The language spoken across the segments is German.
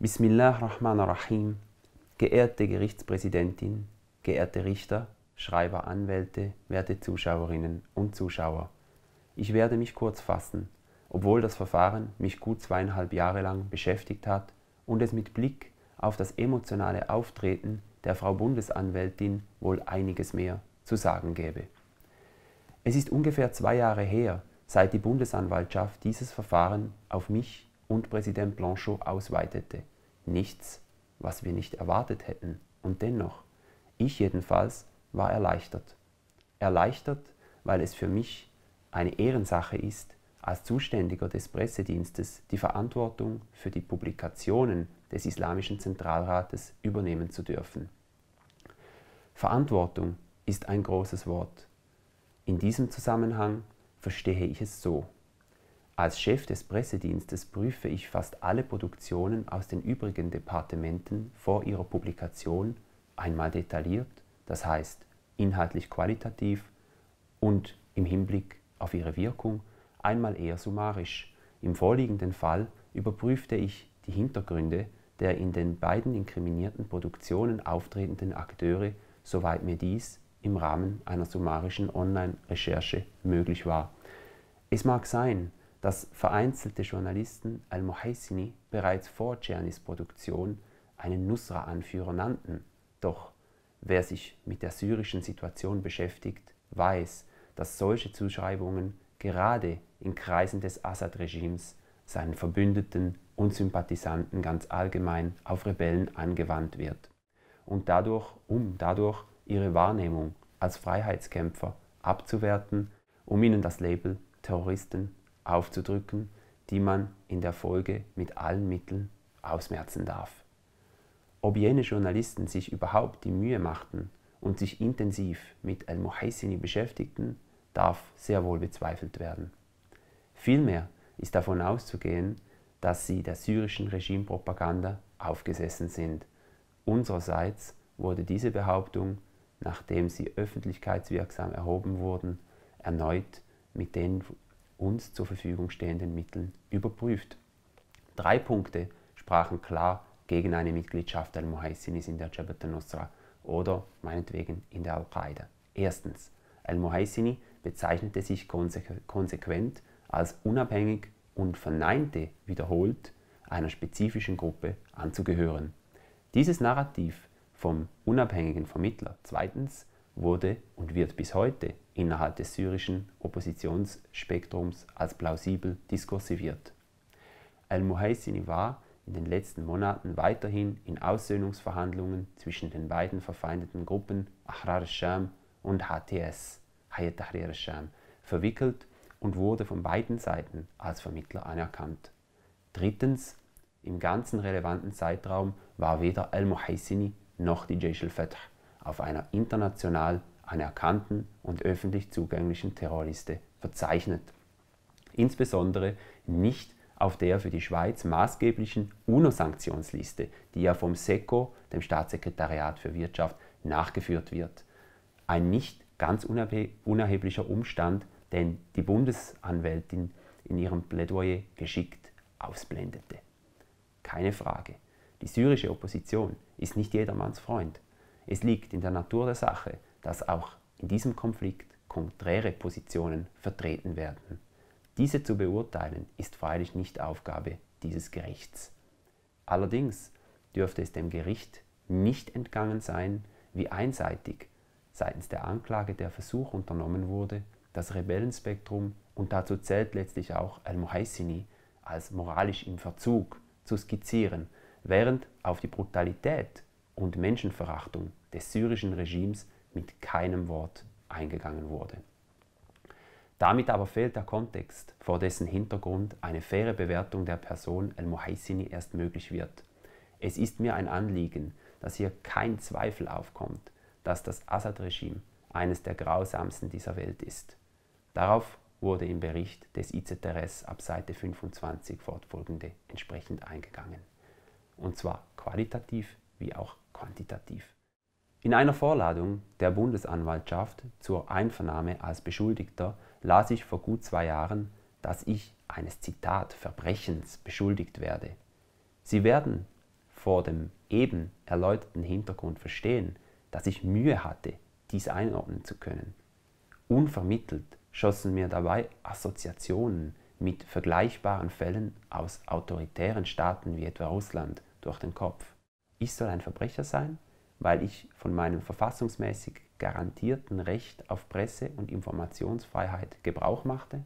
Bismillah Rahman Rahim, geehrte Gerichtspräsidentin, geehrte Richter, Schreiber, Anwälte, werte Zuschauerinnen und Zuschauer. Ich werde mich kurz fassen, obwohl das Verfahren mich gut zweieinhalb Jahre lang beschäftigt hat und es mit Blick auf das emotionale Auftreten der Frau Bundesanwältin wohl einiges mehr zu sagen gäbe. Es ist ungefähr zwei Jahre her, seit die Bundesanwaltschaft dieses Verfahren auf mich und Präsident Blanchot ausweitete. Nichts, was wir nicht erwartet hätten. Und dennoch, ich jedenfalls war erleichtert. Erleichtert, weil es für mich eine Ehrensache ist, als Zuständiger des Pressedienstes die Verantwortung für die Publikationen des Islamischen Zentralrates übernehmen zu dürfen. Verantwortung ist ein großes Wort. In diesem Zusammenhang verstehe ich es so. Als Chef des Pressedienstes prüfe ich fast alle Produktionen aus den übrigen Departementen vor ihrer Publikation einmal detailliert, das heißt inhaltlich qualitativ und im Hinblick auf ihre Wirkung einmal eher summarisch. Im vorliegenden Fall überprüfte ich die Hintergründe der in den beiden inkriminierten Produktionen auftretenden Akteure, soweit mir dies im Rahmen einer summarischen Online-Recherche möglich war. Es mag sein, dass vereinzelte Journalisten Al-Muhaisini bereits vor Czernis Produktion einen Nusra-Anführer nannten. Doch wer sich mit der syrischen Situation beschäftigt, weiß, dass solche Zuschreibungen gerade in Kreisen des Assad-Regimes seinen Verbündeten und Sympathisanten ganz allgemein auf Rebellen angewandt wird und dadurch, um dadurch ihre Wahrnehmung als Freiheitskämpfer abzuwerten, um ihnen das Label Terroristen aufzudrücken, die man in der Folge mit allen Mitteln ausmerzen darf. Ob jene Journalisten sich überhaupt die Mühe machten und sich intensiv mit Al-Muhaisini beschäftigten, darf sehr wohl bezweifelt werden. Vielmehr ist davon auszugehen, dass sie der syrischen Regimepropaganda aufgesessen sind. Unsererseits wurde diese Behauptung, nachdem sie öffentlichkeitswirksam erhoben wurden, erneut mit den uns zur Verfügung stehenden Mitteln überprüft. Drei Punkte sprachen klar gegen eine Mitgliedschaft al-Muhaisinis in der Jabhat al-Nusra oder meinetwegen in der Al-Qaida. Erstens, al-Muhaisini bezeichnete sich konsequent als unabhängig und verneinte wiederholt, einer spezifischen Gruppe anzugehören. Dieses Narrativ vom unabhängigen Vermittler zweitens wurde und wird bis heute innerhalb des syrischen Oppositionsspektrums als plausibel diskursiviert. Al-Muhaisini war in den letzten Monaten weiterhin in Aussöhnungsverhandlungen zwischen den beiden verfeindeten Gruppen Ahrar al-Sham und HTS, Hayat Tahrir al-Sham, verwickelt und wurde von beiden Seiten als Vermittler anerkannt. Drittens, im ganzen relevanten Zeitraum war weder al-Muhaisini noch die Jaish al-Fath auf einer international anerkannten und öffentlich zugänglichen Terrorliste verzeichnet. Insbesondere nicht auf der für die Schweiz maßgeblichen UNO-Sanktionsliste, die ja vom SECO, dem Staatssekretariat für Wirtschaft, nachgeführt wird. Ein nicht ganz unerheblicher Umstand, den die Bundesanwältin in ihrem Plädoyer geschickt ausblendete. Keine Frage, die syrische Opposition ist nicht jedermanns Freund. Es liegt in der Natur der Sache, dass auch in diesem Konflikt konträre Positionen vertreten werden. Diese zu beurteilen ist freilich nicht Aufgabe dieses Gerichts. Allerdings dürfte es dem Gericht nicht entgangen sein, wie einseitig seitens der Anklage der Versuch unternommen wurde, das Rebellenspektrum und dazu zählt letztlich auch Al-Muhaisini als moralisch im Verzug zu skizzieren, während auf die Brutalität und Menschenverachtung des syrischen Regimes mit keinem Wort eingegangen wurde. Damit aber fehlt der Kontext, vor dessen Hintergrund eine faire Bewertung der Person El-Muhaisini erst möglich wird. Es ist mir ein Anliegen, dass hier kein Zweifel aufkommt, dass das Assad-Regime eines der grausamsten dieser Welt ist. Darauf wurde im Bericht des IZRS ab Seite 25 fortfolgende entsprechend eingegangen. Und zwar qualitativ wie auch quantitativ. In einer Vorladung der Bundesanwaltschaft zur Einvernahme als Beschuldigter las ich vor gut zwei Jahren, dass ich eines Zitat Verbrechens beschuldigt werde. Sie werden vor dem eben erläuterten Hintergrund verstehen, dass ich Mühe hatte, dies einordnen zu können. Unvermittelt schossen mir dabei Assoziationen mit vergleichbaren Fällen aus autoritären Staaten wie etwa Russland durch den Kopf. Ich soll ein Verbrecher sein, weil ich von meinem verfassungsmäßig garantierten Recht auf Presse- und Informationsfreiheit Gebrauch machte?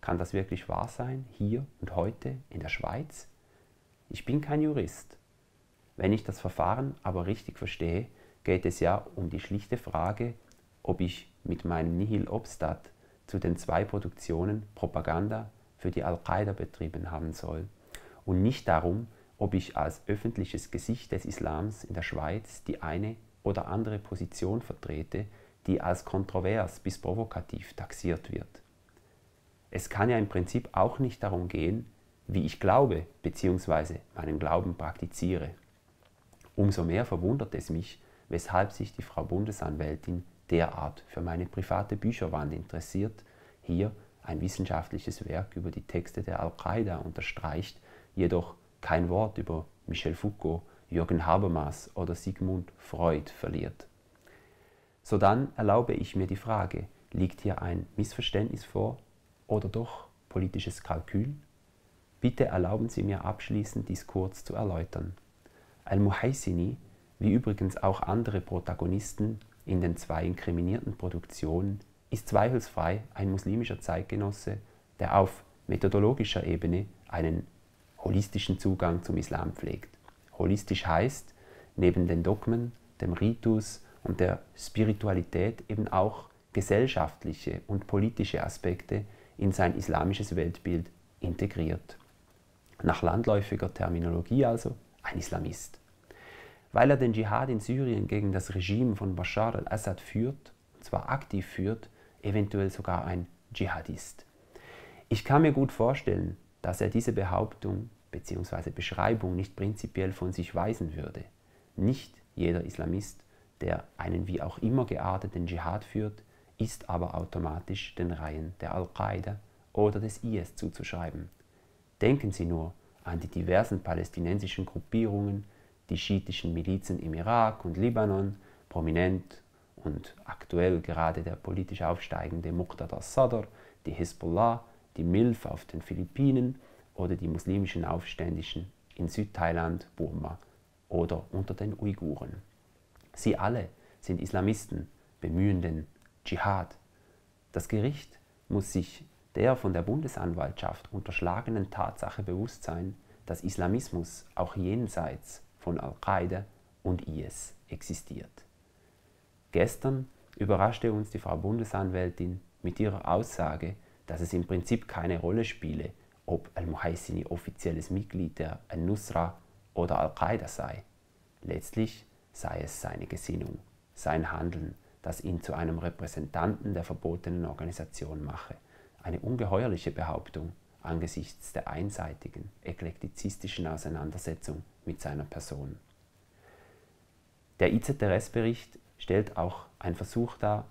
Kann das wirklich wahr sein, hier und heute in der Schweiz? Ich bin kein Jurist. Wenn ich das Verfahren aber richtig verstehe, geht es ja um die schlichte Frage, ob ich mit meinem Nihil Obstat zu den zwei Produktionen Propaganda für die Al-Qaida betrieben haben soll und nicht darum, ob ich als öffentliches Gesicht des Islams in der Schweiz die eine oder andere Position vertrete, die als kontrovers bis provokativ taxiert wird. Es kann ja im Prinzip auch nicht darum gehen, wie ich glaube bzw. meinen Glauben praktiziere. Umso mehr verwundert es mich, weshalb sich die Frau Bundesanwältin derart für meine private Bücherwand interessiert, hier ein wissenschaftliches Werk über die Texte der Al-Qaida unterstreicht, jedoch kein Wort über Michel Foucault, Jürgen Habermas oder Sigmund Freud verliert. So dann erlaube ich mir die Frage, liegt hier ein Missverständnis vor oder doch politisches Kalkül? Bitte erlauben Sie mir abschließend dies kurz zu erläutern. Al-Muhaisini, wie übrigens auch andere Protagonisten in den zwei inkriminierten Produktionen, ist zweifelsfrei ein muslimischer Zeitgenosse, der auf methodologischer Ebene einen holistischen Zugang zum Islam pflegt. Holistisch heißt, neben den Dogmen, dem Ritus und der Spiritualität eben auch gesellschaftliche und politische Aspekte in sein islamisches Weltbild integriert. Nach landläufiger Terminologie also ein Islamist. Weil er den Dschihad in Syrien gegen das Regime von Bashar al-Assad führt, und zwar aktiv führt, eventuell sogar ein Dschihadist. Ich kann mir gut vorstellen, dass er diese Behauptung bzw. Beschreibung nicht prinzipiell von sich weisen würde. Nicht jeder Islamist, der einen wie auch immer gearteten Dschihad führt, ist aber automatisch den Reihen der Al-Qaida oder des IS zuzuschreiben. Denken Sie nur an die diversen palästinensischen Gruppierungen, die schiitischen Milizen im Irak und Libanon, prominent und aktuell gerade der politisch aufsteigende Muqtada Sadr, die Hezbollah, die MILF auf den Philippinen oder die muslimischen Aufständischen in Südthailand, Burma oder unter den Uiguren. Sie alle sind Islamisten, bemühen den Dschihad. Das Gericht muss sich der von der Bundesanwaltschaft unterschlagenen Tatsache bewusst sein, dass Islamismus auch jenseits von Al-Qaida und IS existiert. Gestern überraschte uns die Frau Bundesanwältin mit ihrer Aussage, dass es im Prinzip keine Rolle spiele, ob Al-Muhaisini offizielles Mitglied der Al-Nusra oder Al-Qaida sei. Letztlich sei es seine Gesinnung, sein Handeln, das ihn zu einem Repräsentanten der verbotenen Organisation mache. Eine ungeheuerliche Behauptung angesichts der einseitigen, eklektizistischen Auseinandersetzung mit seiner Person. Der IZRS-Bericht stellt auch einen Versuch dar,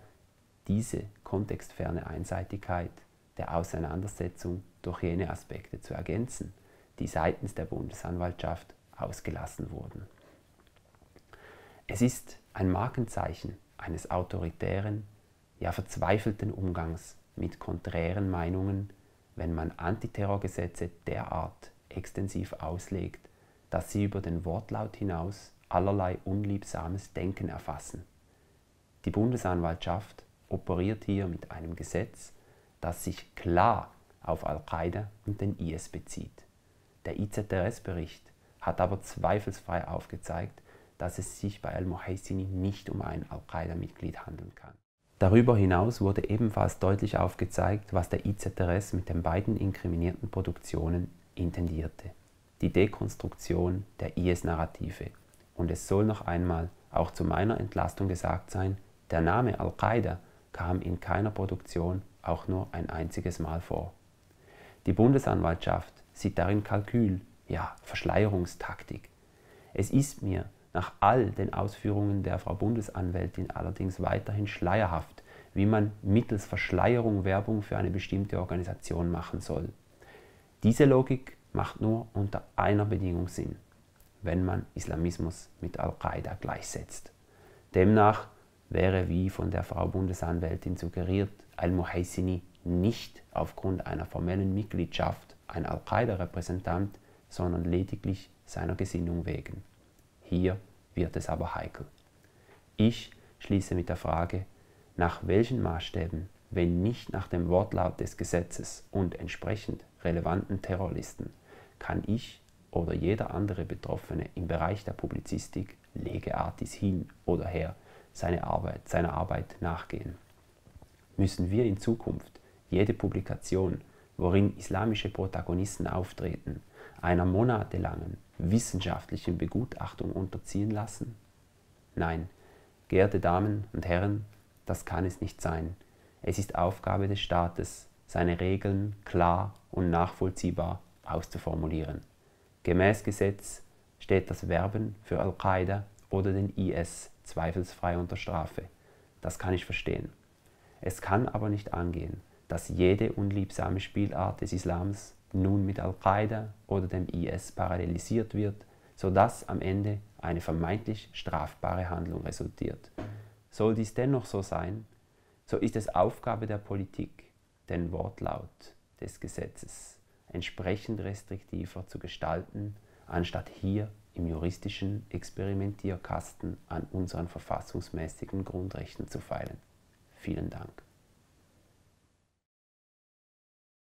diese kontextferne Einseitigkeit der Auseinandersetzung durch jene Aspekte zu ergänzen, die seitens der Bundesanwaltschaft ausgelassen wurden. Es ist ein Markenzeichen eines autoritären, ja verzweifelten Umgangs mit konträren Meinungen, wenn man Antiterrorgesetze derart extensiv auslegt, dass sie über den Wortlaut hinaus allerlei unliebsames Denken erfassen. Die Bundesanwaltschaft operiert hier mit einem Gesetz, das sich klar auf Al-Qaida und den IS bezieht. Der IZRS-Bericht hat aber zweifelsfrei aufgezeigt, dass es sich bei Al-Muhaisini nicht um ein Al-Qaida-Mitglied handeln kann. Darüber hinaus wurde ebenfalls deutlich aufgezeigt, was der IZRS mit den beiden inkriminierten Produktionen intendierte. Die Dekonstruktion der IS-Narrative. Und es soll noch einmal auch zu meiner Entlastung gesagt sein, der Name Al-Qaida kam in keiner Produktion auch nur ein einziges Mal vor. Die Bundesanwaltschaft sieht darin Kalkül, ja Verschleierungstaktik. Es ist mir nach all den Ausführungen der Frau Bundesanwältin allerdings weiterhin schleierhaft, wie man mittels Verschleierung Werbung für eine bestimmte Organisation machen soll. Diese Logik macht nur unter einer Bedingung Sinn. wenn man Islamismus mit Al-Qaida gleichsetzt. Demnach wäre, wie von der Frau Bundesanwältin suggeriert, Al-Muhaisini nicht aufgrund einer formellen Mitgliedschaft ein Al-Qaida-Repräsentant, sondern lediglich seiner Gesinnung wegen. Hier wird es aber heikel. Ich schließe mit der Frage, nach welchen Maßstäben, wenn nicht nach dem Wortlaut des Gesetzes und entsprechend relevanten Terrorlisten, kann ich oder jeder andere Betroffene im Bereich der Publizistik lege Artis hin oder her seine Arbeit, seiner Arbeit nachgehen. Müssen wir in Zukunft jede Publikation, worin islamische Protagonisten auftreten, einer monatelangen wissenschaftlichen Begutachtung unterziehen lassen? Nein, geehrte Damen und Herren, das kann es nicht sein. Es ist Aufgabe des Staates, seine Regeln klar und nachvollziehbar auszuformulieren. Gemäß Gesetz steht das Werben für Al-Qaida oder den IS zweifelsfrei unter Strafe. Das kann ich verstehen. Es kann aber nicht angehen, dass jede unliebsame Spielart des Islams nun mit Al-Qaida oder dem IS parallelisiert wird, sodass am Ende eine vermeintlich strafbare Handlung resultiert. Soll dies dennoch so sein, so ist es Aufgabe der Politik, den Wortlaut des Gesetzes entsprechend restriktiver zu gestalten, anstatt hier im juristischen Experimentierkasten an unseren verfassungsmäßigen Grundrechten zu feilen. Vielen Dank.